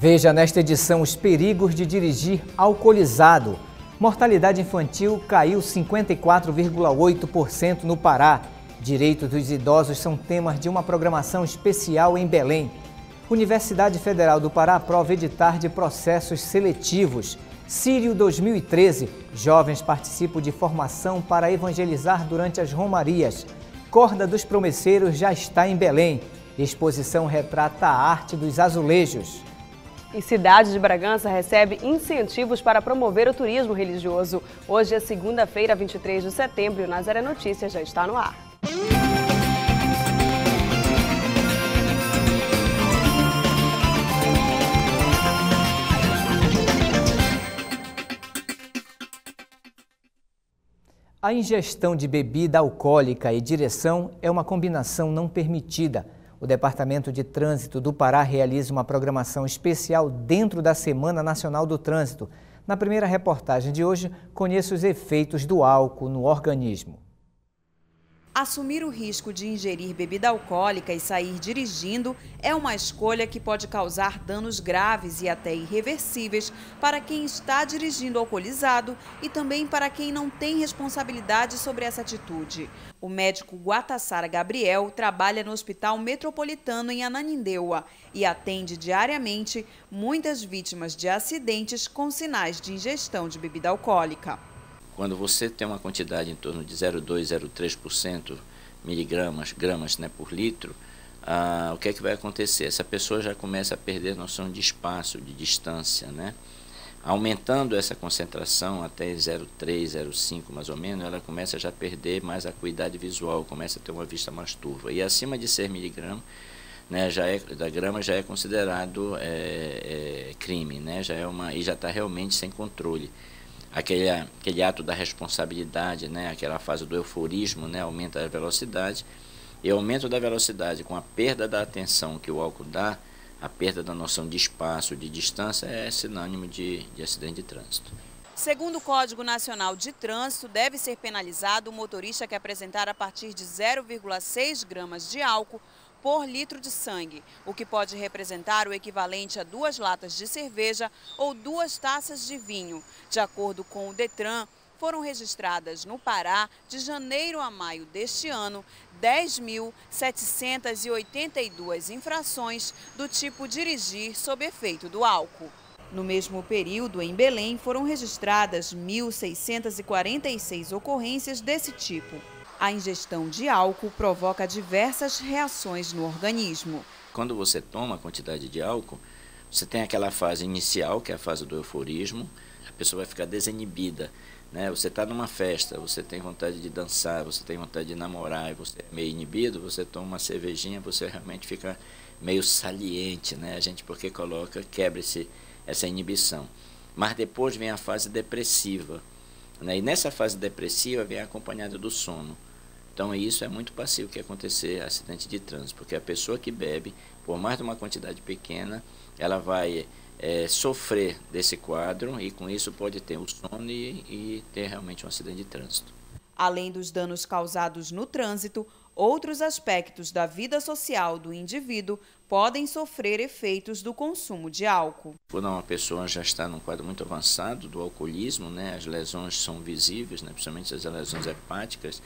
Veja nesta edição os perigos de dirigir alcoolizado. Mortalidade infantil caiu 54,8% no Pará. Direitos dos idosos são temas de uma programação especial em Belém. Universidade Federal do Pará aprova editar de processos seletivos. Sírio 2013. Jovens participam de formação para evangelizar durante as romarias. Corda dos Promesseiros já está em Belém. Exposição retrata a arte dos azulejos. E Cidade de Bragança recebe incentivos para promover o turismo religioso. Hoje é segunda-feira, 23 de setembro, e o Nazaré Notícias já está no ar. A ingestão de bebida alcoólica e direção é uma combinação não permitida. O Departamento de Trânsito do Pará realiza uma programação especial dentro da Semana Nacional do Trânsito. Na primeira reportagem de hoje, conheça os efeitos do álcool no organismo. Assumir o risco de ingerir bebida alcoólica e sair dirigindo é uma escolha que pode causar danos graves e até irreversíveis para quem está dirigindo alcoolizado e também para quem não tem responsabilidade sobre essa atitude. O médico Guatassara Gabriel trabalha no Hospital Metropolitano em Ananindeua e atende diariamente muitas vítimas de acidentes com sinais de ingestão de bebida alcoólica. Quando você tem uma quantidade em torno de 0,2, 0,3% miligramas, gramas né, por litro, ah, o que é que vai acontecer? Essa pessoa já começa a perder a noção de espaço, de distância, né? Aumentando essa concentração até 0,3, 0,5 mais ou menos, ela começa já a perder mais a acuidade visual, começa a ter uma vista mais turva. E acima de 6 miligramas, né, já é, da grama já é considerado é, é, crime, né? Já é uma, e já está realmente sem controle aquele, aquele ato da responsabilidade, né, aquela fase do euforismo, né, aumenta a velocidade, e o aumento da velocidade com a perda da atenção que o álcool dá, a perda da noção de espaço, de distância, é sinônimo de, de acidente de trânsito. Segundo o Código Nacional de Trânsito, deve ser penalizado o motorista que apresentar a partir de 0,6 gramas de álcool por litro de sangue, o que pode representar o equivalente a duas latas de cerveja ou duas taças de vinho. De acordo com o Detran, foram registradas no Pará, de janeiro a maio deste ano, 10.782 infrações do tipo dirigir sob efeito do álcool. No mesmo período, em Belém, foram registradas 1.646 ocorrências desse tipo. A ingestão de álcool provoca diversas reações no organismo. Quando você toma a quantidade de álcool, você tem aquela fase inicial, que é a fase do euforismo, a pessoa vai ficar desinibida. Né? Você está numa festa, você tem vontade de dançar, você tem vontade de namorar e você é meio inibido, você toma uma cervejinha, você realmente fica meio saliente, né? A gente porque coloca, quebra essa inibição. Mas depois vem a fase depressiva. Né? E nessa fase depressiva vem acompanhada do sono. Então isso é muito passivo que acontecer acidente de trânsito, porque a pessoa que bebe, por mais de uma quantidade pequena, ela vai é, sofrer desse quadro e com isso pode ter o sono e, e ter realmente um acidente de trânsito. Além dos danos causados no trânsito, outros aspectos da vida social do indivíduo podem sofrer efeitos do consumo de álcool. Quando uma pessoa já está num quadro muito avançado do alcoolismo, né, as lesões são visíveis, né, principalmente as lesões hepáticas,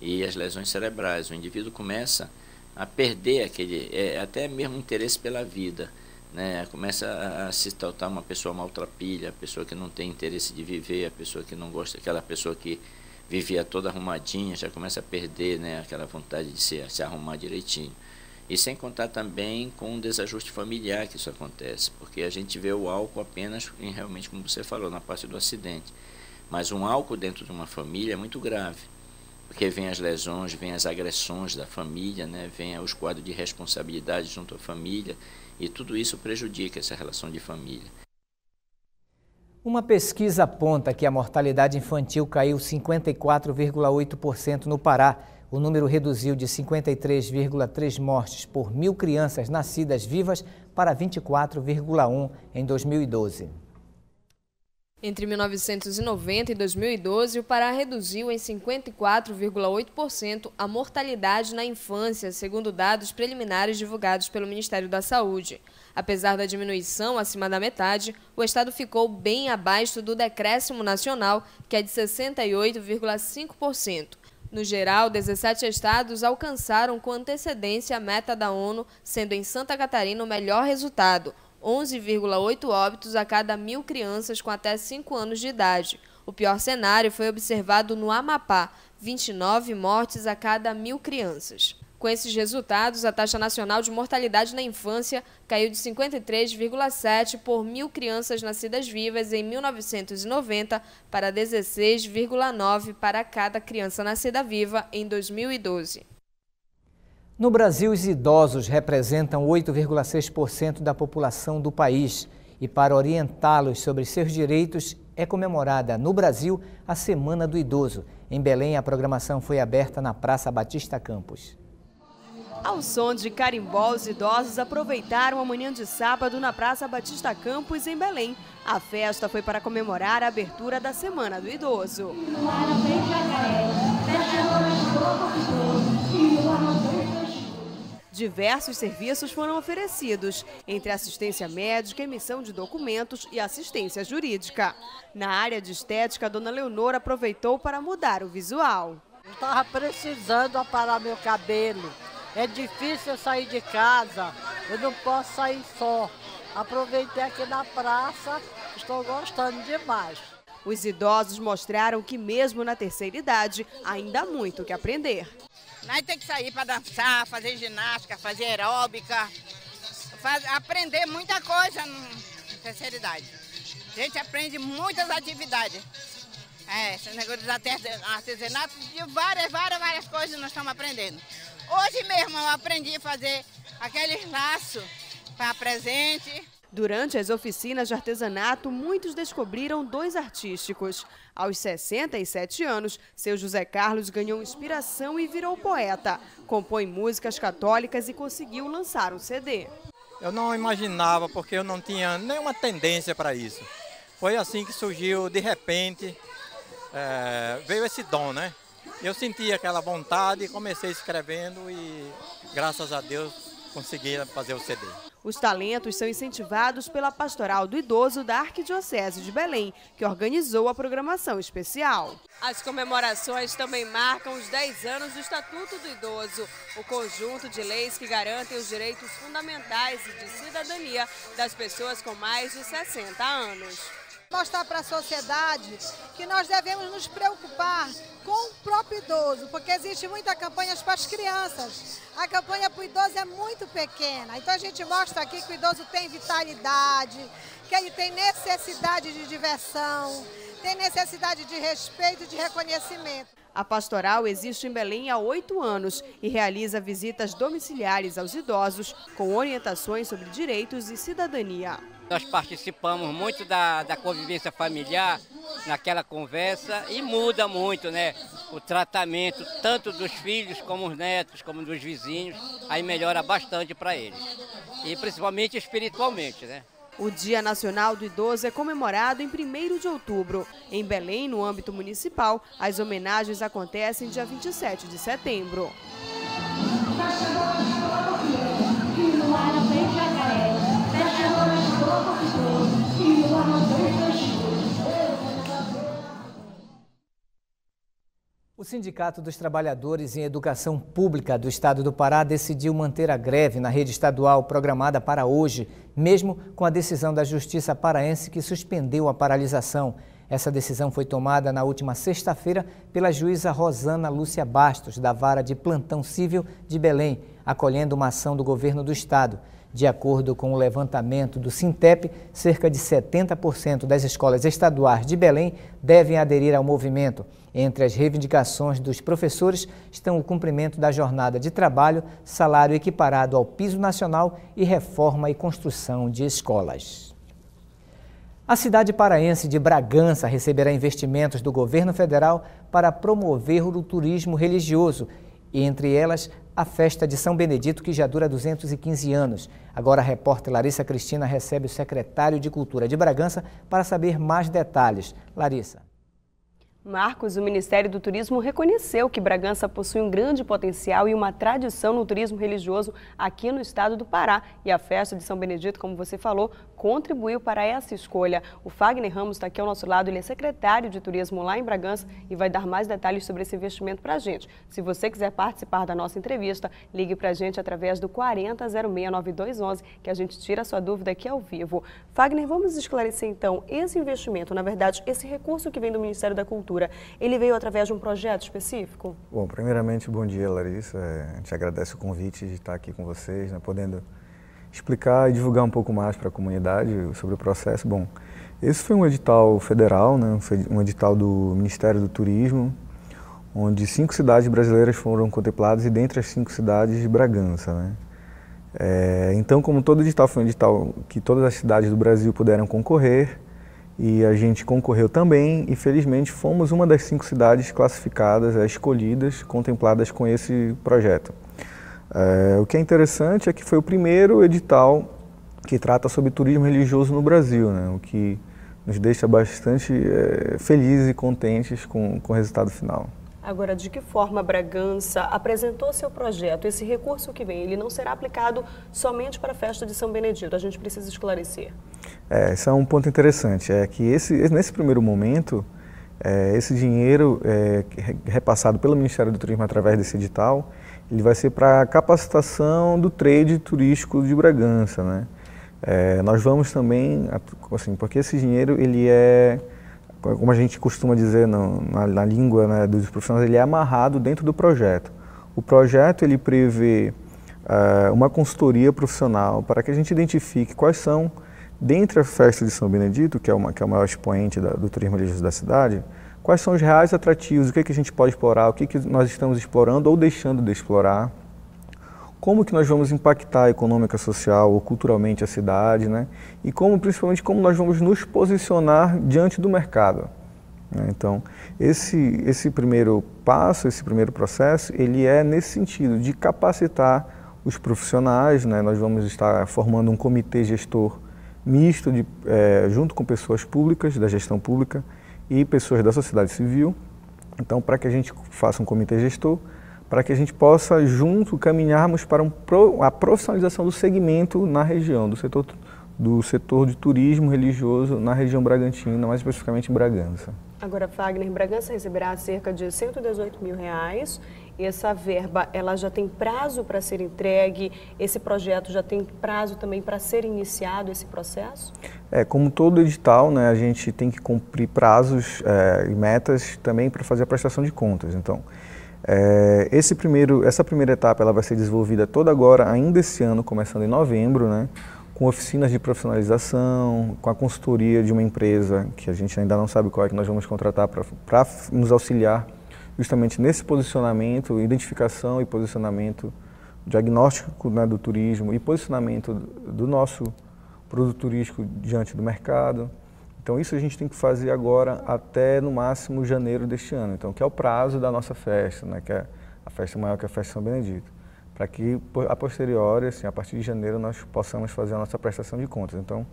e as lesões cerebrais. O indivíduo começa a perder aquele, é, até mesmo interesse pela vida. Né? Começa a, a se tornar uma pessoa maltrapilha, a pessoa que não tem interesse de viver, a pessoa que não gosta, aquela pessoa que vivia toda arrumadinha, já começa a perder né, aquela vontade de se, se arrumar direitinho. E sem contar também com o desajuste familiar que isso acontece, porque a gente vê o álcool apenas em realmente, como você falou, na parte do acidente. Mas um álcool dentro de uma família é muito grave porque vem as lesões, vem as agressões da família, né? vem os quadros de responsabilidade junto à família, e tudo isso prejudica essa relação de família. Uma pesquisa aponta que a mortalidade infantil caiu 54,8% no Pará. O número reduziu de 53,3 mortes por mil crianças nascidas vivas para 24,1 em 2012. Entre 1990 e 2012, o Pará reduziu em 54,8% a mortalidade na infância, segundo dados preliminares divulgados pelo Ministério da Saúde. Apesar da diminuição acima da metade, o estado ficou bem abaixo do decréscimo nacional, que é de 68,5%. No geral, 17 estados alcançaram com antecedência a meta da ONU, sendo em Santa Catarina o melhor resultado, 11,8 óbitos a cada mil crianças com até 5 anos de idade. O pior cenário foi observado no Amapá, 29 mortes a cada mil crianças. Com esses resultados, a taxa nacional de mortalidade na infância caiu de 53,7 por mil crianças nascidas vivas em 1990 para 16,9 para cada criança nascida viva em 2012. No Brasil, os idosos representam 8,6% da população do país e para orientá-los sobre seus direitos é comemorada no Brasil a Semana do Idoso. Em Belém, a programação foi aberta na Praça Batista Campos. Ao som de carimbó, os idosos aproveitaram a manhã de sábado na Praça Batista Campos, em Belém. A festa foi para comemorar a abertura da Semana do Idoso. Diversos serviços foram oferecidos, entre assistência médica, emissão de documentos e assistência jurídica. Na área de estética, Dona Leonor aproveitou para mudar o visual. Estava precisando aparar meu cabelo. É difícil eu sair de casa, eu não posso sair só. Aproveitei aqui na praça, estou gostando demais. Os idosos mostraram que, mesmo na terceira idade, ainda há muito o que aprender. Nós tem que sair para dançar, fazer ginástica, fazer aeróbica, faz, aprender muita coisa na terceira idade. A gente aprende muitas atividades. É, esse negócio dos artesanatos, de várias, várias, várias coisas nós estamos aprendendo. Hoje mesmo eu aprendi a fazer aqueles laços para presente. Durante as oficinas de artesanato, muitos descobriram dois artísticos. Aos 67 anos, seu José Carlos ganhou inspiração e virou poeta. Compõe músicas católicas e conseguiu lançar um CD. Eu não imaginava, porque eu não tinha nenhuma tendência para isso. Foi assim que surgiu, de repente, é, veio esse dom, né? Eu senti aquela vontade, comecei escrevendo e, graças a Deus, conseguir fazer o CD. Os talentos são incentivados pela Pastoral do Idoso da Arquidiocese de Belém, que organizou a programação especial. As comemorações também marcam os 10 anos do Estatuto do Idoso, o conjunto de leis que garantem os direitos fundamentais e de cidadania das pessoas com mais de 60 anos mostrar para a sociedade que nós devemos nos preocupar com o próprio idoso, porque existe muita campanha para as crianças. A campanha para o idoso é muito pequena. Então a gente mostra aqui que o idoso tem vitalidade, que ele tem necessidade de diversão, tem necessidade de respeito e de reconhecimento. A pastoral existe em Belém há oito anos e realiza visitas domiciliares aos idosos com orientações sobre direitos e cidadania. Nós participamos muito da, da convivência familiar naquela conversa e muda muito, né? O tratamento tanto dos filhos como os netos, como dos vizinhos, aí melhora bastante para eles. E principalmente espiritualmente, né? O Dia Nacional do Idoso é comemorado em 1 de outubro. Em Belém, no âmbito municipal, as homenagens acontecem dia 27 de setembro. O Sindicato dos Trabalhadores em Educação Pública do Estado do Pará decidiu manter a greve na rede estadual programada para hoje, mesmo com a decisão da Justiça paraense que suspendeu a paralisação. Essa decisão foi tomada na última sexta-feira pela juíza Rosana Lúcia Bastos, da Vara de Plantão Civil de Belém, acolhendo uma ação do governo do Estado. De acordo com o levantamento do Sintep, cerca de 70% das escolas estaduais de Belém devem aderir ao movimento. Entre as reivindicações dos professores estão o cumprimento da jornada de trabalho, salário equiparado ao piso nacional e reforma e construção de escolas. A cidade paraense de Bragança receberá investimentos do governo federal para promover o turismo religioso e entre elas a festa de São Benedito, que já dura 215 anos. Agora a repórter Larissa Cristina recebe o secretário de Cultura de Bragança para saber mais detalhes. Larissa. Marcos, o Ministério do Turismo reconheceu que Bragança possui um grande potencial e uma tradição no turismo religioso aqui no estado do Pará. E a festa de São Benedito, como você falou, contribuiu para essa escolha. O Fagner Ramos está aqui ao nosso lado, ele é secretário de Turismo lá em Bragança e vai dar mais detalhes sobre esse investimento para a gente. Se você quiser participar da nossa entrevista, ligue para a gente através do 40069211, que a gente tira a sua dúvida aqui ao vivo. Fagner, vamos esclarecer então esse investimento, na verdade, esse recurso que vem do Ministério da Cultura ele veio através de um projeto específico? Bom, primeiramente, bom dia, Larissa. É, a gente agradece o convite de estar aqui com vocês, né, podendo explicar e divulgar um pouco mais para a comunidade sobre o processo. Bom, esse foi um edital federal, né, um edital do Ministério do Turismo, onde cinco cidades brasileiras foram contempladas e dentre as cinco cidades de Bragança. Né. É, então, como todo edital foi um edital que todas as cidades do Brasil puderam concorrer, e a gente concorreu também e felizmente fomos uma das cinco cidades classificadas, escolhidas, contempladas com esse projeto. É, o que é interessante é que foi o primeiro edital que trata sobre turismo religioso no Brasil, né, o que nos deixa bastante é, felizes e contentes com, com o resultado final. Agora, de que forma Bragança apresentou seu projeto? Esse recurso que vem, ele não será aplicado somente para a festa de São Benedito, a gente precisa esclarecer. É, esse é um ponto interessante, é que esse, nesse primeiro momento, é, esse dinheiro é, repassado pelo Ministério do Turismo através desse edital, ele vai ser para capacitação do trade turístico de Bragança, né? É, nós vamos também, assim, porque esse dinheiro ele é como a gente costuma dizer no, na, na, língua né, dos profissionais, ele é amarrado dentro do projeto. O projeto ele prevê uh, uma consultoria profissional para que a gente identifique quais são, dentre a festa de São Benedito, que é, uma, que é o maior expoente da, do turismo religioso da cidade, quais são os reais atrativos, o que, é que a gente pode explorar, o que, é que nós estamos explorando ou deixando de explorar como que nós vamos impactar econômica, social ou culturalmente a cidade, né? E como, principalmente, como nós vamos nos posicionar diante do mercado. Né? Então, esse, esse primeiro passo, esse primeiro processo, ele é nesse sentido, de capacitar os profissionais, né? Nós vamos estar formando um comitê gestor misto, de, é, junto com pessoas públicas, da gestão pública, e pessoas da sociedade civil. Então, para que a gente faça um comitê gestor, para que a gente possa, junto, caminharmos para um, a profissionalização do segmento na região, do setor, do setor de turismo religioso na região Bragantina, mais especificamente em Bragança. Agora, Fagner, Bragança receberá cerca de 118 mil reais. Essa verba, ela já tem prazo para ser entregue? Esse projeto já tem prazo também para ser iniciado esse processo? É, como todo edital, né, a gente tem que cumprir prazos é, e metas também para fazer a prestação de contas. Então, é, esse primeiro, essa primeira etapa ela vai ser desenvolvida toda agora, ainda esse ano, começando em novembro, né, com oficinas de profissionalização, com a consultoria de uma empresa que a gente ainda não sabe qual é que nós vamos contratar para nos auxiliar justamente nesse posicionamento, identificação e posicionamento, diagnóstico né, do turismo e posicionamento do nosso produto turístico diante do mercado. Então isso a gente tem que fazer agora até no máximo janeiro deste ano, então que é o prazo da nossa festa, né, que é a festa maior que é a festa São Benedito, para que a posteriori, assim, a partir de janeiro nós possamos fazer a nossa prestação de contas. Então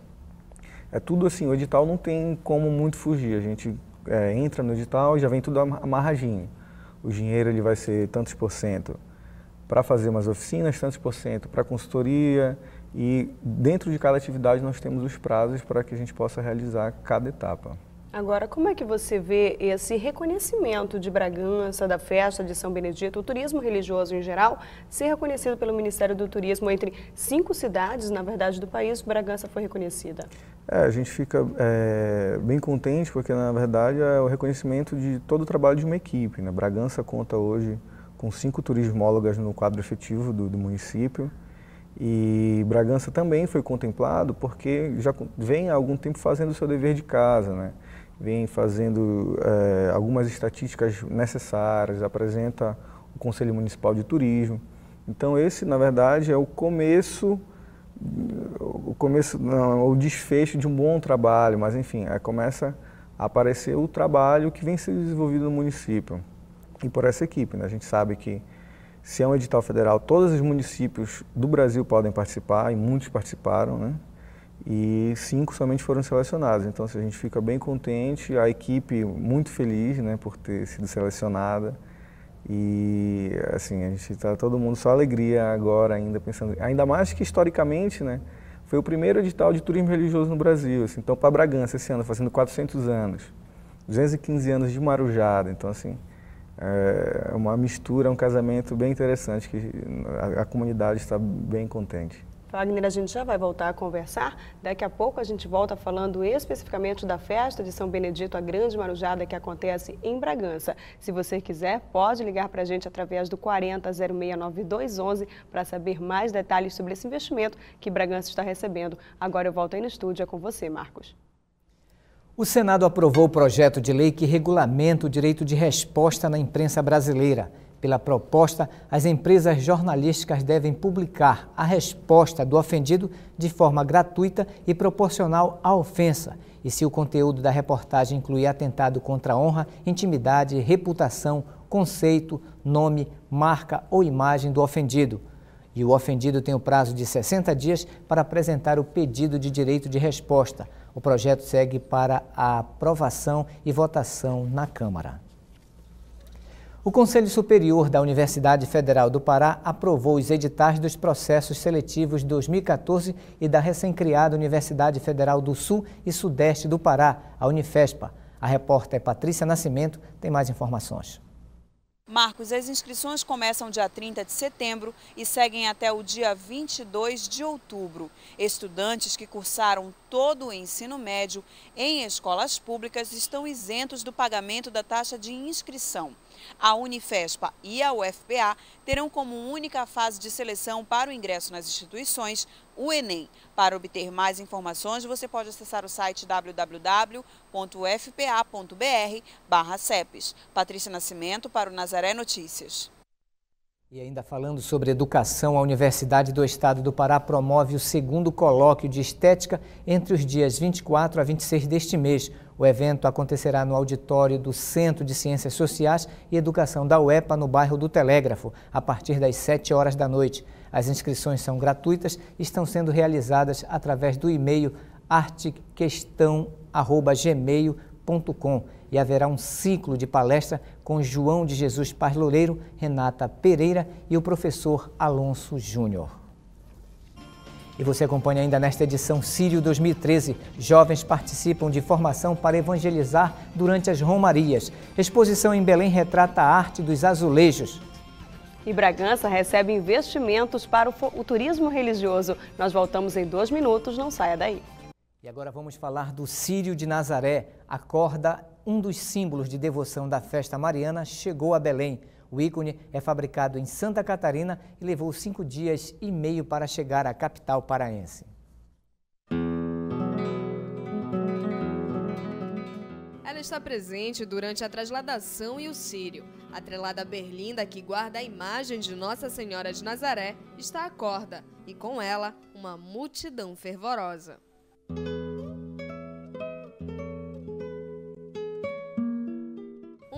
é tudo assim, o edital não tem como muito fugir, a gente é, entra no edital e já vem tudo amarradinho. O dinheiro ele vai ser tantos por cento para fazer umas oficinas, tantos por cento para consultoria, e dentro de cada atividade nós temos os prazos para que a gente possa realizar cada etapa. Agora, como é que você vê esse reconhecimento de Bragança, da festa de São Benedito, o turismo religioso em geral, ser reconhecido pelo Ministério do Turismo entre cinco cidades, na verdade, do país, Bragança foi reconhecida? É, a gente fica é, bem contente porque, na verdade, é o reconhecimento de todo o trabalho de uma equipe. Né? Bragança conta hoje com cinco turismólogas no quadro efetivo do, do município. E Bragança também foi contemplado porque já vem há algum tempo fazendo o seu dever de casa, né? Vem fazendo é, algumas estatísticas necessárias, apresenta o Conselho Municipal de Turismo. Então esse, na verdade, é o começo, o começo, não, o desfecho de um bom trabalho, mas enfim, começa a aparecer o trabalho que vem sendo desenvolvido no município e por essa equipe. Né? A gente sabe que Se é um edital federal, todos os municípios do Brasil podem participar, e muitos participaram, né? E cinco somente foram selecionados. Então, assim, a gente fica bem contente, a equipe muito feliz, né, por ter sido selecionada. E, assim, a gente está todo mundo só alegria agora ainda pensando, ainda mais que historicamente, né, foi o primeiro edital de turismo religioso no Brasil. Assim, então, para Bragança esse ano, fazendo 400 anos, 215 anos de Marujada. Então, assim, é uma mistura, um casamento bem interessante que a, a comunidade está bem contente. Wagner, a gente já vai voltar a conversar. Daqui a pouco a gente volta falando especificamente da festa de São Benedito, a grande marujada que acontece em Bragança. Se você quiser, pode ligar para a gente através do 40069211 para saber mais detalhes sobre esse investimento que Bragança está recebendo. Agora eu volto aí no estúdio, é com você, Marcos. O Senado aprovou o projeto de lei que regulamenta o direito de resposta na imprensa brasileira. Pela proposta, as empresas jornalísticas devem publicar a resposta do ofendido de forma gratuita e proporcional à ofensa. E se o conteúdo da reportagem incluir atentado contra a honra, intimidade, reputação, conceito, nome, marca ou imagem do ofendido. E o ofendido tem o prazo de 60 dias para apresentar o pedido de direito de resposta. O projeto segue para a aprovação e votação na Câmara. O Conselho Superior da Universidade Federal do Pará aprovou os editais dos processos seletivos 2014 e da recém-criada Universidade Federal do Sul e Sudeste do Pará, a Unifespa. A repórter Patrícia Nascimento tem mais informações. Marcos, as inscrições começam dia 30 de setembro e seguem até o dia 22 de outubro. Estudantes que cursaram todo o ensino médio em escolas públicas estão isentos do pagamento da taxa de inscrição. A Unifespa e a UFPA terão como única fase de seleção para o ingresso nas instituições o Enem. Para obter mais informações, você pode acessar o site www.fpa.br/cepes. Patrícia Nascimento para o Nazaré Notícias. E ainda falando sobre educação, a Universidade do Estado do Pará promove o segundo colóquio de estética entre os dias 24 a 26 deste mês. O evento acontecerá no auditório do Centro de Ciências Sociais e Educação da UEPA, no bairro do Telégrafo, a partir das 7 horas da noite. As inscrições são gratuitas e estão sendo realizadas através do e-mail artequestão.gmail.com e haverá um ciclo de palestra com João de Jesus Paz Loureiro, Renata Pereira e o professor Alonso Júnior. E você acompanha ainda nesta edição Sírio 2013. Jovens participam de formação para evangelizar durante as romarias. Exposição em Belém retrata a arte dos azulejos. E Bragança recebe investimentos para o, turismo religioso. Nós voltamos em dois minutos, não saia daí. E agora vamos falar do Sírio de Nazaré. A corda um dos símbolos de devoção da festa mariana, chegou a Belém. O ícone é fabricado em Santa Catarina e levou cinco dias e meio para chegar à capital paraense. Ela está presente durante a trasladação e o Sírio. Atrelada à berlinda que guarda a imagem de Nossa Senhora de Nazaré, está a corda e com ela uma multidão fervorosa.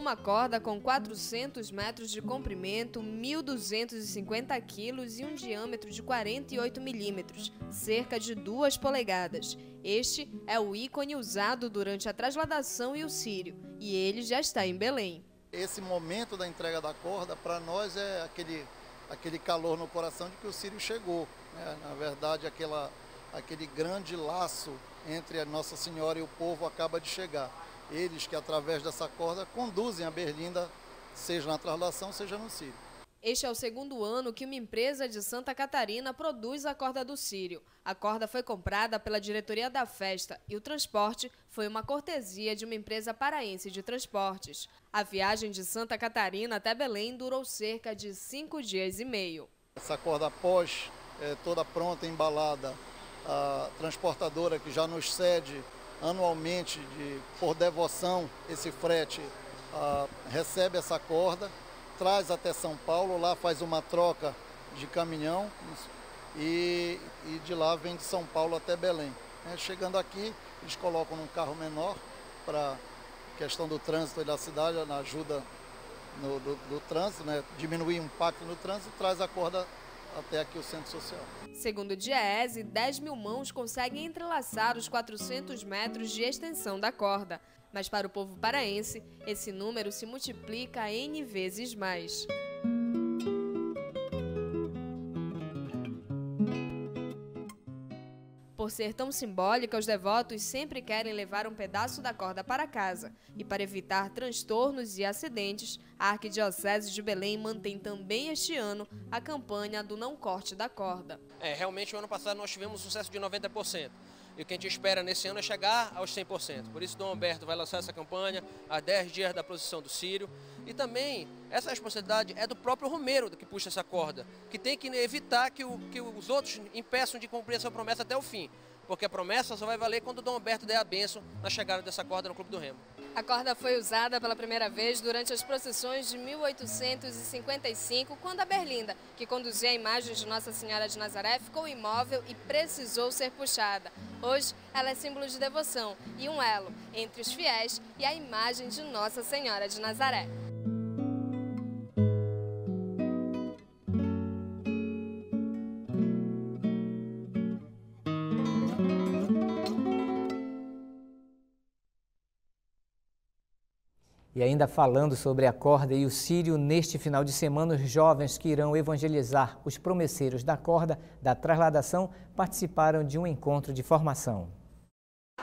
Uma corda com 400 metros de comprimento, 1.250 quilos e um diâmetro de 48 milímetros, cerca de 2 polegadas. Este é o ícone usado durante a trasladação e o Sírio, e ele já está em Belém. Esse momento da entrega da corda, para nós, é aquele, aquele calor no coração de que o Sírio chegou. Né? Na verdade, aquela, aquele grande laço entre a Nossa Senhora e o povo acaba de chegar eles que através dessa corda conduzem a berlinda, seja na traslação, seja no Sírio. Este é o segundo ano que uma empresa de Santa Catarina produz a corda do Sírio. A corda foi comprada pela diretoria da festa e o transporte foi uma cortesia de uma empresa paraense de transportes. A viagem de Santa Catarina até Belém durou cerca de cinco dias e meio. Essa corda após é, toda pronta, embalada, a transportadora que já nos cede anualmente, de, por devoção, esse frete ah, recebe essa corda, traz até São Paulo, lá faz uma troca de caminhão e, e de lá vem de São Paulo até Belém. É, chegando aqui, eles colocam num carro menor para questão do trânsito da cidade, na ajuda no, do, do trânsito, né? diminuir o impacto no trânsito, traz a corda até aqui o centro social. Segundo o DIEESE, 10 mil mãos conseguem entrelaçar os 400 metros de extensão da corda. Mas para o povo paraense, esse número se multiplica N vezes mais. Por ser tão simbólica, os devotos sempre querem levar um pedaço da corda para casa. E para evitar transtornos e acidentes, a Arquidiocese de Belém mantém também este ano a campanha do não corte da corda. É, realmente, o ano passado nós tivemos um sucesso de 90%. E o que a gente espera nesse ano é chegar aos 100%. Por isso, Dom Alberto vai lançar essa campanha a 10 dias da procissão do Sírio. E também, essa responsabilidade é do próprio Romeiro que puxa essa corda, que tem que evitar que, o, que os outros impeçam de cumprir essa promessa até o fim. Porque a promessa só vai valer quando Dom Alberto der a benção na chegada dessa corda no Clube do Remo. A corda foi usada pela primeira vez durante as procissões de 1855, quando a Berlinda, que conduzia a imagem de Nossa Senhora de Nazaré, ficou imóvel e precisou ser puxada. Hoje, ela é símbolo de devoção e um elo entre os fiéis e a imagem de Nossa Senhora de Nazaré. E ainda falando sobre a corda e o sírio, neste final de semana, os jovens que irão evangelizar os promesseiros da corda da trasladação participaram de um encontro de formação.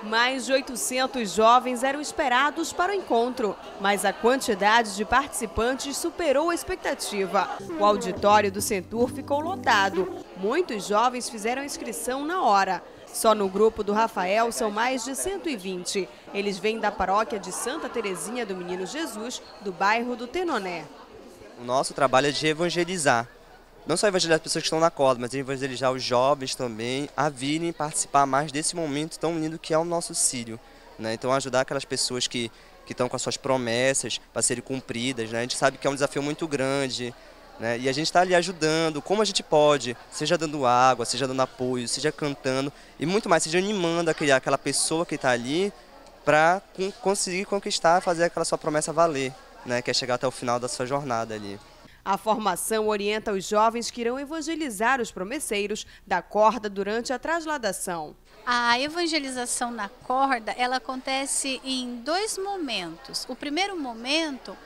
Mais de 800 jovens eram esperados para o encontro, mas a quantidade de participantes superou a expectativa. O auditório do Centur ficou lotado. Muitos jovens fizeram inscrição na hora. Só no grupo do Rafael são mais de 120. Eles vêm da paróquia de Santa Terezinha do Menino Jesus, do bairro do Tenoné. O nosso trabalho é de evangelizar. Não só evangelizar as pessoas que estão na corda, mas evangelizar os jovens também a virem participar mais desse momento tão lindo que é o nosso Sírio. Né? Então ajudar aquelas pessoas que, que estão com as suas promessas para serem cumpridas. Né? A gente sabe que é um desafio muito grande, né? E a gente está ali ajudando como a gente pode, seja dando água, seja dando apoio, seja cantando e muito mais, seja animando aquele, aquela pessoa que está ali para conseguir conquistar, fazer aquela sua promessa valer, né? que é chegar até o final da sua jornada ali. A formação orienta os jovens que irão evangelizar os promesseiros da corda durante a trasladação. A evangelização na corda, ela acontece em dois momentos. O primeiro momento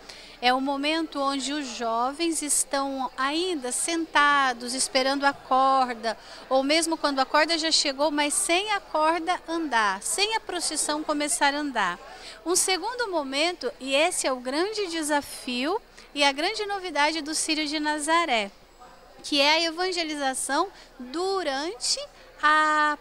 é o momento onde os jovens estão ainda sentados, esperando a corda, ou mesmo quando a corda já chegou, mas sem a corda andar, sem a procissão começar a andar. Um segundo momento, e esse é o grande desafio e a grande novidade do Sírio de Nazaré, que é a evangelização durante a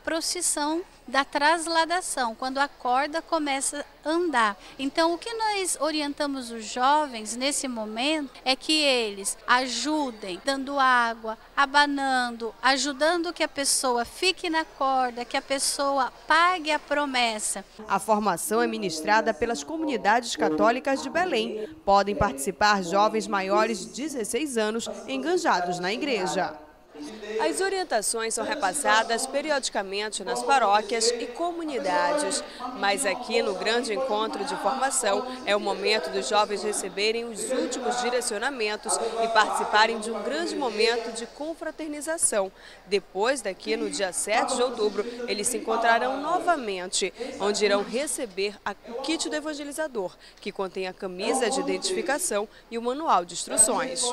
procissão da trasladação, quando a corda começa a andar. Então, o que nós orientamos os jovens nesse momento é que eles ajudem dando água, abanando, ajudando que a pessoa fique na corda, que a pessoa pague a promessa. A formação é ministrada pelas comunidades católicas de Belém. Podem participar jovens maiores de 16 anos enganjados na igreja. As orientações são repassadas periodicamente nas paróquias e comunidades, mas aqui no grande encontro de formação é o momento dos jovens receberem os últimos direcionamentos e participarem de um grande momento de confraternização. Depois daqui, no dia 7 de outubro, eles se encontrarão novamente, onde irão receber o kit do evangelizador, que contém a camisa de identificação e o manual de instruções.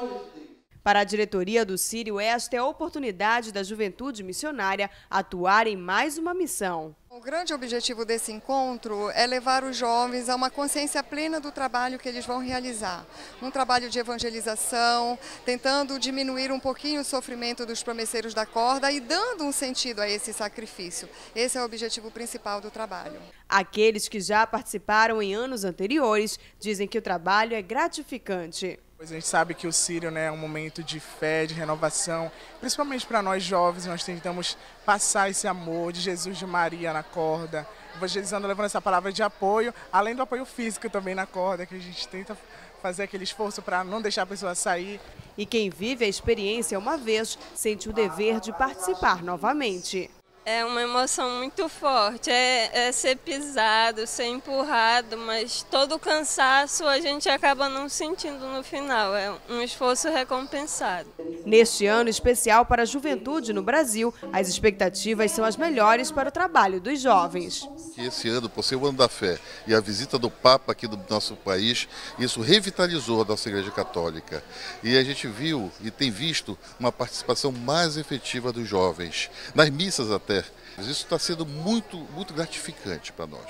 Para a diretoria do Sírio, esta é a oportunidade da juventude missionária atuar em mais uma missão. O grande objetivo desse encontro é levar os jovens a uma consciência plena do trabalho que eles vão realizar. Um trabalho de evangelização, tentando diminuir um pouquinho o sofrimento dos promesseiros da corda e dando um sentido a esse sacrifício. Esse é o objetivo principal do trabalho. Aqueles que já participaram em anos anteriores dizem que o trabalho é gratificante. Pois a gente sabe que o Sírio né, é um momento de fé, de renovação, principalmente para nós jovens, nós tentamos passar esse amor de Jesus de Maria na corda, evangelizando, levando essa palavra de apoio, além do apoio físico também na corda, que a gente tenta fazer aquele esforço para não deixar a pessoa sair. E quem vive a experiência uma vez sente o dever de participar novamente. É uma emoção muito forte, é, é, ser pisado, ser empurrado, mas todo o cansaço a gente acaba não sentindo no final, é um esforço recompensado. Neste ano especial para a juventude no Brasil, as expectativas são as melhores para o trabalho dos jovens. Esse ano, por ser o ano da fé e a visita do Papa aqui do nosso país, isso revitalizou a nossa Igreja Católica. E a gente viu e tem visto uma participação mais efetiva dos jovens, nas missas até isso está sendo muito, muito gratificante para nós.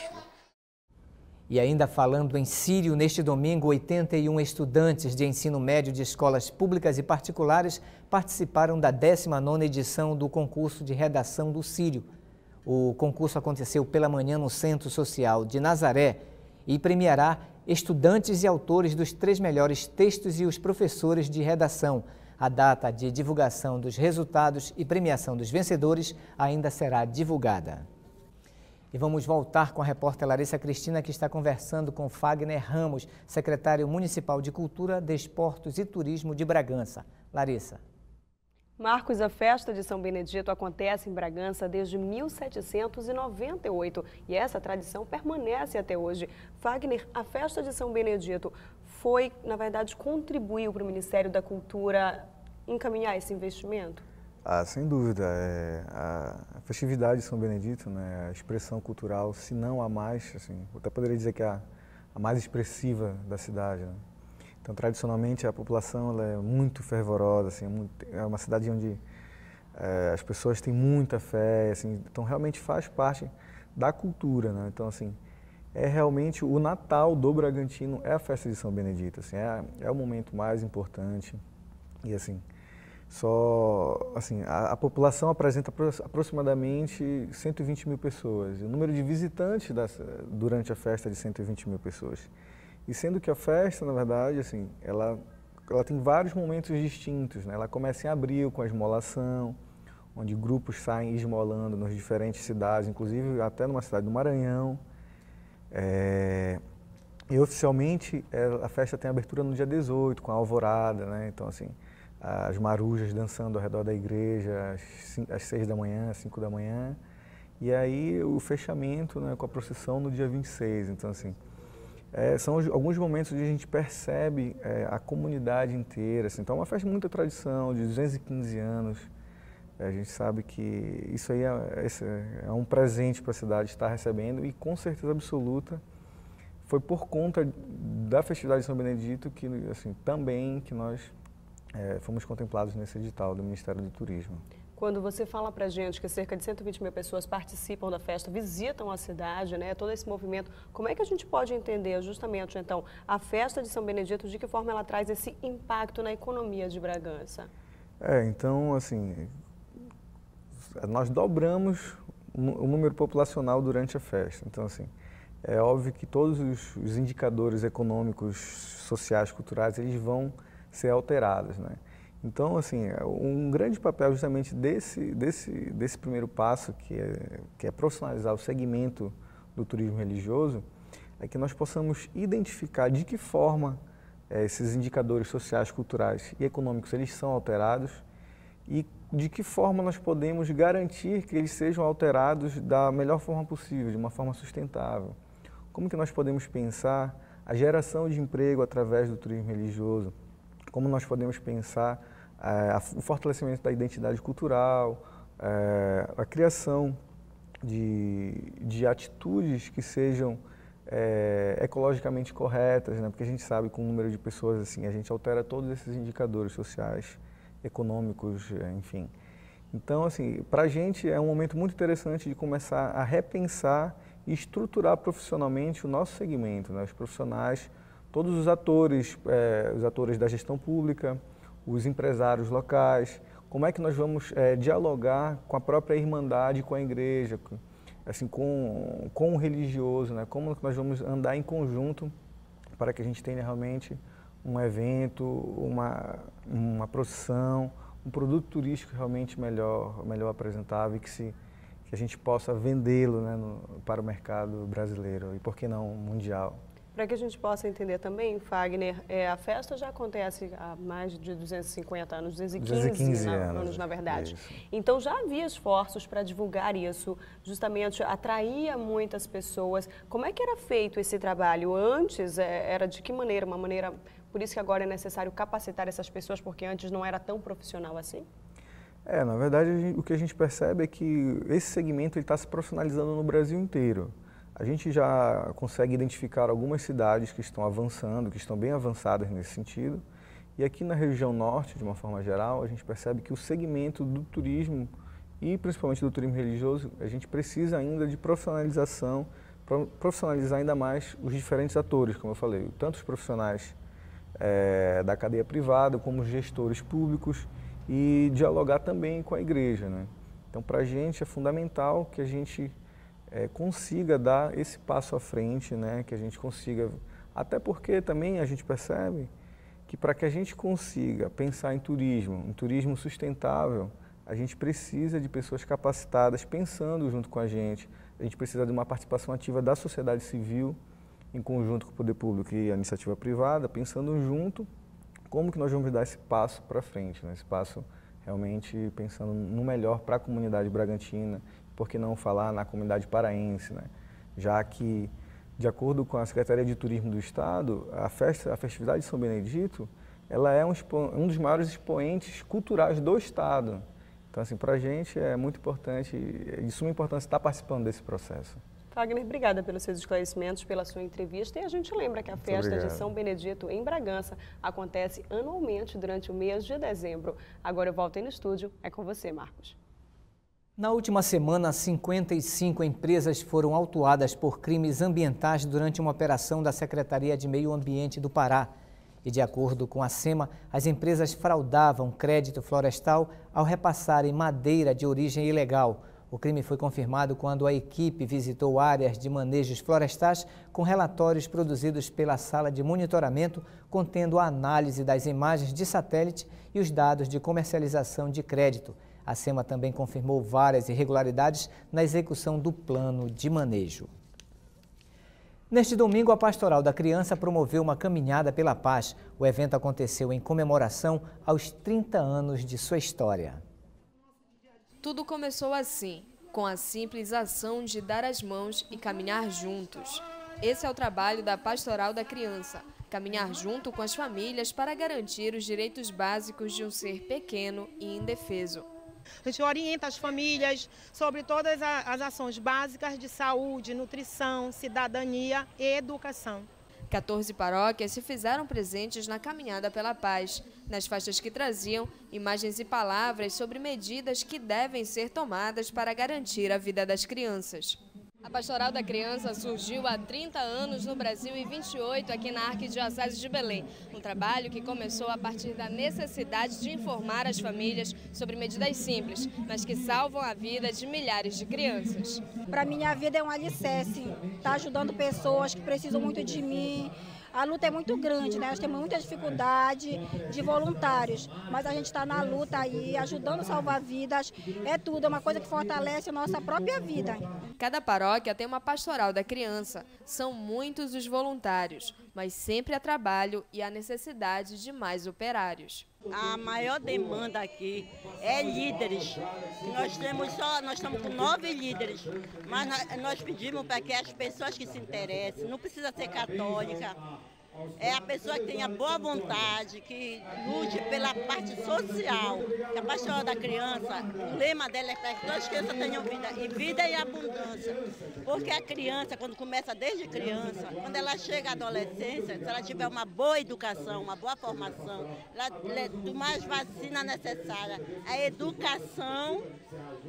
E ainda falando em Sírio, neste domingo, 81 estudantes de ensino médio de escolas públicas e particulares participaram da 19ª edição do concurso de redação do Sírio. O concurso aconteceu pela manhã no Centro Social de Nazaré e premiará estudantes e autores dos três melhores textos e os professores de redação. A data de divulgação dos resultados e premiação dos vencedores ainda será divulgada. E vamos voltar com a repórter Larissa Cristina, que está conversando com Fagner Ramos, secretário municipal de Cultura, Desportos e Turismo de Bragança. Larissa. Marcos, a festa de São Benedito acontece em Bragança desde 1798 e essa tradição permanece até hoje. Fagner, a festa de São Benedito foi, na verdade, contribuiu para o Ministério da Cultura encaminhar esse investimento? Ah, sem dúvida. É, a, festividade de São Benedito, né, a expressão cultural, se não a mais, assim, eu até poderia dizer que é a, a mais expressiva da cidade. Né? Então, tradicionalmente, a população é muito fervorosa, assim, é, muito, é uma cidade onde é, as pessoas têm muita fé, assim, então realmente faz parte da cultura. Né? Então, assim, é realmente o Natal do Bragantino, é a festa de São Benedito, assim, é, é o momento mais importante. E assim, só assim a, a, população apresenta aproximadamente 120 mil pessoas. O número de visitantes dessa, durante a festa é de 120 mil pessoas. E sendo que a festa, na verdade, assim, ela, ela tem vários momentos distintos. Né? Ela começa em abril com a esmolação, onde grupos saem esmolando nas diferentes cidades, inclusive até numa cidade do Maranhão. É, e oficialmente é, a festa tem abertura no dia 18, com a alvorada, né? Então, assim, as marujas dançando ao redor da igreja às, seis da manhã, às cinco da manhã. E aí o fechamento né, com a procissão no dia 26. Então, assim, é, são alguns momentos onde a gente percebe é, a comunidade inteira. Assim. Então, é uma festa de muita tradição, de 215 anos. É, a gente sabe que isso aí é, é um presente para a cidade estar recebendo e, com certeza absoluta, foi por conta da festividade de São Benedito que, assim, também que nós é, fomos contemplados nesse edital do Ministério do Turismo. Quando você fala para a gente que cerca de 120 mil pessoas participam da festa, visitam a cidade, né, todo esse movimento, como é que a gente pode entender justamente, então, a festa de São Benedito, de que forma ela traz esse impacto na economia de Bragança? É, então, assim, nós dobramos o número populacional durante a festa. Então, assim, é óbvio que todos os indicadores econômicos, sociais, culturais, eles vão ser alteradas, né? Então, assim, um grande papel justamente desse, desse, desse primeiro passo, que é, que é profissionalizar o segmento do turismo religioso, é que nós possamos identificar de que forma é, esses indicadores sociais, culturais e econômicos eles são alterados e de que forma nós podemos garantir que eles sejam alterados da melhor forma possível, de uma forma sustentável. Como que nós podemos pensar a geração de emprego através do turismo religioso? Como nós podemos pensar é, o fortalecimento da identidade cultural, é, a criação de, de atitudes que sejam é, ecologicamente corretas, né? porque a gente sabe com o número de pessoas assim, a gente altera todos esses indicadores sociais, econômicos, enfim. Então, assim, para a gente é um momento muito interessante de começar a repensar e estruturar profissionalmente o nosso segmento, né? os profissionais todos os atores, é, os atores da gestão pública, os empresários locais, como é que nós vamos é, dialogar com a própria irmandade, com a igreja, assim, com, com o religioso, né? como nós vamos andar em conjunto para que a gente tenha realmente um evento, uma, uma procissão, um produto turístico realmente melhor, melhor apresentável e que, se, que a gente possa vendê-lo né, para o mercado brasileiro e, por que não, mundial. Para que a gente possa entender também, Fagner, é, a festa já acontece há mais de 250 anos, 215, 215 anos, anos, na verdade. Isso. Então já havia esforços para divulgar isso, justamente atraía muitas pessoas. Como é que era feito esse trabalho? Antes é, era de que maneira? Uma maneira. Por isso que agora é necessário capacitar essas pessoas, porque antes não era tão profissional assim? É, na verdade, o que a gente percebe é que esse segmento está se profissionalizando no Brasil inteiro. A gente já consegue identificar algumas cidades que estão avançando, que estão bem avançadas nesse sentido. E aqui na região norte, de uma forma geral, a gente percebe que o segmento do turismo e principalmente do turismo religioso, a gente precisa ainda de profissionalização, profissionalizar ainda mais os diferentes atores, como eu falei, tanto os profissionais é, da cadeia privada como os gestores públicos e dialogar também com a igreja. Né? Então, para a gente é fundamental que a gente é, consiga dar esse passo à frente, né? que a gente consiga. Até porque também a gente percebe que para que a gente consiga pensar em turismo, em turismo sustentável, a gente precisa de pessoas capacitadas pensando junto com a gente. A gente precisa de uma participação ativa da sociedade civil, em conjunto com o poder público e a iniciativa privada, pensando junto como que nós vamos dar esse passo para frente, né? esse passo realmente pensando no melhor para a comunidade bragantina por que não falar na comunidade paraense, né? já que, de acordo com a Secretaria de Turismo do Estado, a, festa, a festividade de São Benedito ela é um, um dos maiores expoentes culturais do Estado. Então, assim, para a gente é muito importante, é de suma importância estar participando desse processo. Fagner, obrigada pelos seus esclarecimentos, pela sua entrevista. E a gente lembra que a festa de São Benedito em Bragança acontece anualmente durante o mês de dezembro. Agora eu volto aí no estúdio. É com você, Marcos. Na última semana, 55 empresas foram autuadas por crimes ambientais durante uma operação da Secretaria de Meio Ambiente do Pará. E, de acordo com a SEMA, as empresas fraudavam crédito florestal ao repassarem madeira de origem ilegal. O crime foi confirmado quando a equipe visitou áreas de manejos florestais com relatórios produzidos pela sala de monitoramento, contendo a análise das imagens de satélite e os dados de comercialização de crédito. A SEMA também confirmou várias irregularidades na execução do plano de manejo. Neste domingo, a Pastoral da Criança promoveu uma caminhada pela paz. O evento aconteceu em comemoração aos 30 anos de sua história. Tudo começou assim, com a simples ação de dar as mãos e caminhar juntos. Esse é o trabalho da Pastoral da Criança, caminhar junto com as famílias para garantir os direitos básicos de um ser pequeno e indefeso. A gente orienta as famílias sobre todas as ações básicas de saúde, nutrição, cidadania e educação. 14 paróquias se fizeram presentes na Caminhada pela Paz, nas faixas que traziam imagens e palavras sobre medidas que devem ser tomadas para garantir a vida das crianças. A Pastoral da Criança surgiu há 30 anos no Brasil e 28 aqui na Arquidiocese de Belém. Um trabalho que começou a partir da necessidade de informar as famílias sobre medidas simples, mas que salvam a vida de milhares de crianças. Para mim, a vida é um alicerce. Está ajudando pessoas que precisam muito de mim, a luta é muito grande, né? Nós temos muita dificuldade de voluntários, mas a gente está na luta aí, ajudando a salvar vidas. É tudo, é uma coisa que fortalece a nossa própria vida. Cada paróquia tem uma pastoral da criança. São muitos os voluntários, mas sempre há trabalho e a necessidade de mais operários. A maior demanda aqui é líderes. Nós temos só, nós estamos com nove líderes, mas nós pedimos para que as pessoas que se interessem, não precisa ser católica, é a pessoa que tenha boa vontade, que lute pela parte social, que a pastoral da criança, o lema dela é para que todas as crianças tenham vida, e vida e abundância. Porque a criança, quando começa desde criança, quando ela chega à adolescência, se ela tiver uma boa educação, uma boa formação, ela tomar as vacinas necessárias, a educação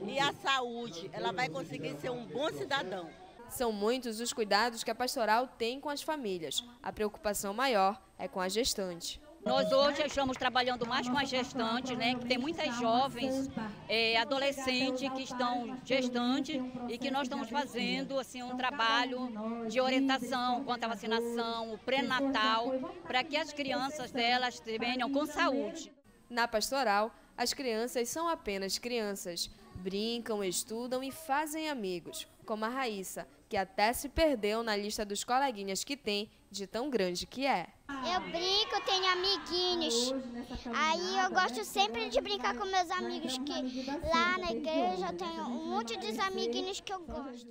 e a saúde, ela vai conseguir ser um bom cidadão. São muitos os cuidados que a pastoral tem com as famílias. A preocupação maior é com a gestante. Nós hoje estamos trabalhando mais com as gestantes, né? Que tem muitas jovens, é, adolescentes que estão gestantes e que nós estamos fazendo assim um trabalho de orientação quanto à vacinação, o pré-natal, para que as crianças delas venham com saúde. Na pastoral, as crianças são apenas crianças. Brincam, estudam e fazem amigos, como a Raíssa, que até se perdeu na lista dos coleguinhas que tem, de tão grande que é. Eu brinco, tenho amiguinhos. Aí eu gosto sempre de brincar com meus amigos, que lá na igreja eu tenho um monte de amiguinhos que eu gosto.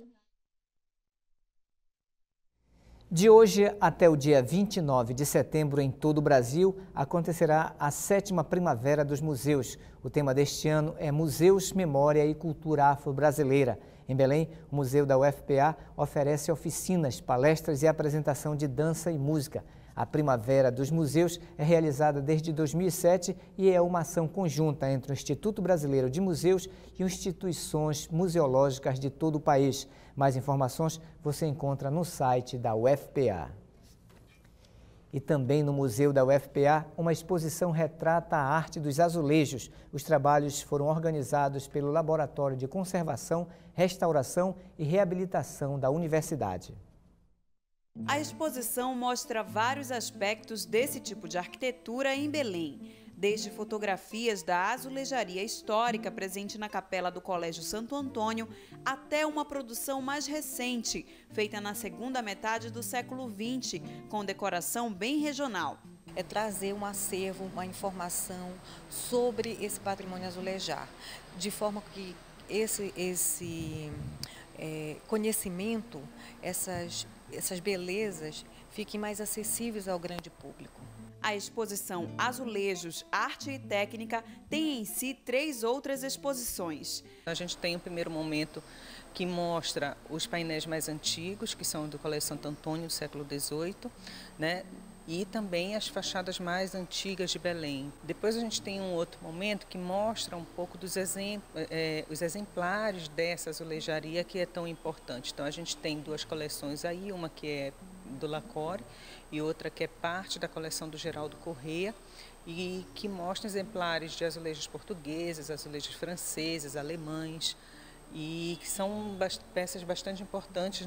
De hoje até o dia 29 de setembro, em todo o Brasil, acontecerá a sétima Primavera dos Museus. O tema deste ano é Museus, Memória e Cultura Afro-Brasileira. Em Belém, o Museu da UFPA oferece oficinas, palestras e apresentação de dança e música. A Primavera dos Museus é realizada desde 2007 e é uma ação conjunta entre o Instituto Brasileiro de Museus e instituições museológicas de todo o país. Mais informações você encontra no site da UFPA. E também no Museu da UFPA, uma exposição retrata a arte dos azulejos. Os trabalhos foram organizados pelo Laboratório de Conservação, Restauração e Reabilitação da Universidade. A exposição mostra vários aspectos desse tipo de arquitetura em Belém, desde fotografias da azulejaria histórica presente na capela do Colégio Santo Antônio até uma produção mais recente, feita na segunda metade do século XX, com decoração bem regional. É trazer um acervo, uma informação sobre esse patrimônio azulejar, de forma que esse, esse é, conhecimento, essas essas belezas fiquem mais acessíveis ao grande público. A exposição Azulejos, Arte e Técnica tem em si três outras exposições. A gente tem um primeiro momento que mostra os painéis mais antigos, que são do Colégio Santo Antônio, do século XVIII, né? e também as fachadas mais antigas de Belém. Depois a gente tem um outro momento que mostra um pouco dos exemplos, é, os exemplares dessa azulejaria que é tão importante. Então a gente tem duas coleções aí, uma que é do Lacore e outra que é parte da coleção do Geraldo Correia e que mostra exemplares de azulejos portugueses, azulejos franceses, alemães e que são peças bastante importantes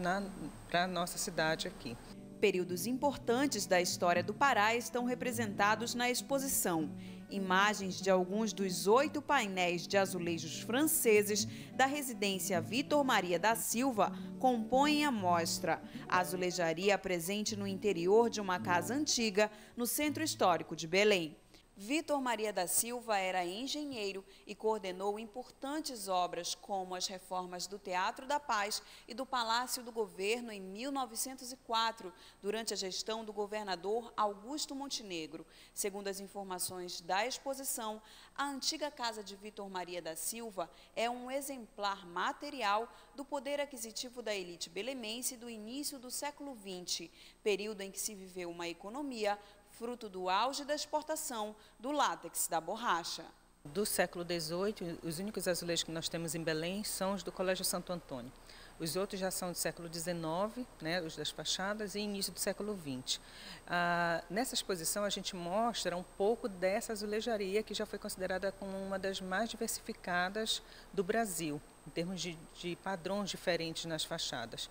para a nossa cidade aqui. Períodos importantes da história do Pará estão representados na exposição. Imagens de alguns dos oito painéis de azulejos franceses da residência Vitor Maria da Silva compõem a mostra. A azulejaria presente no interior de uma casa antiga no centro histórico de Belém. Vitor Maria da Silva era engenheiro e coordenou importantes obras como as reformas do Teatro da Paz e do Palácio do Governo em 1904, durante a gestão do governador Augusto Montenegro. Segundo as informações da exposição, a antiga casa de Vitor Maria da Silva é um exemplar material do poder aquisitivo da elite belemense do início do século XX, período em que se viveu uma economia fruto do auge da exportação do látex da borracha. Do século XVIII, os únicos azulejos que nós temos em Belém são os do Colégio Santo Antônio. Os outros já são do século XIX, né, os das fachadas, e início do século XX. Ah, nessa exposição, a gente mostra um pouco dessa azulejaria, que já foi considerada como uma das mais diversificadas do Brasil, em termos de, de padrões diferentes nas fachadas.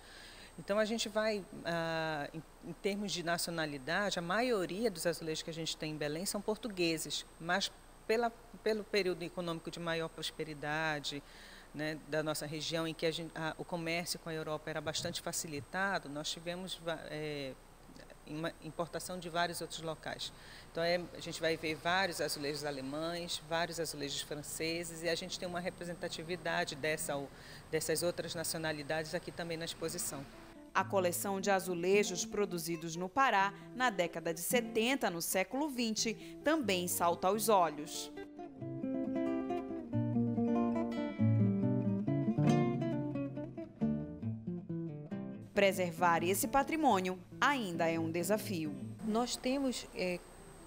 Então a gente vai, ah, em, em, termos de nacionalidade, a maioria dos azulejos que a gente tem em Belém são portugueses, mas pela, pelo período econômico de maior prosperidade né, da nossa região, em que gente, a, o comércio com a Europa era bastante facilitado, nós tivemos é, importação de vários outros locais. Então é, a gente vai ver vários azulejos alemães, vários azulejos franceses e a gente tem uma representatividade dessa, dessas outras nacionalidades aqui também na exposição. A coleção de azulejos produzidos no Pará na década de 70, no século 20, também salta aos olhos. Preservar esse patrimônio ainda é um desafio. Nós temos é,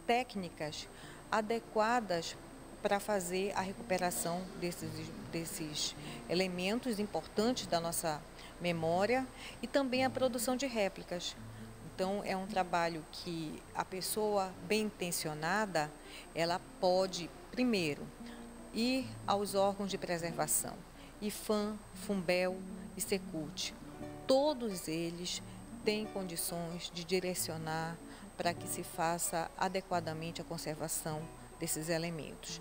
técnicas adequadas para fazer a recuperação desses, desses elementos importantes da nossa memória e também a produção de réplicas. Então é um trabalho que a pessoa bem intencionada, ela pode primeiro ir aos órgãos de preservação, IFAM, FUMBEL e SECULT. Todos eles têm condições de direcionar para que se faça adequadamente a conservação desses elementos.